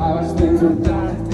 I was thinking that.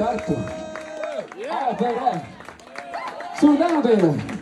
Perfetto. Ah, bene. Sono Davide.